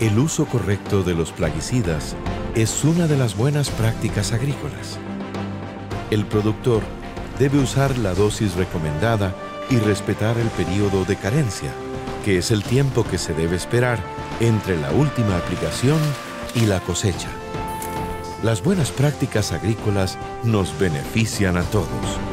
El uso correcto de los plaguicidas es una de las buenas prácticas agrícolas. El productor debe usar la dosis recomendada y respetar el periodo de carencia, que es el tiempo que se debe esperar entre la última aplicación y la cosecha. Las buenas prácticas agrícolas nos benefician a todos.